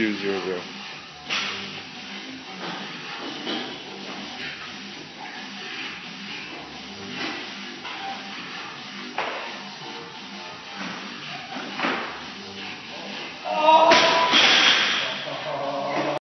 200.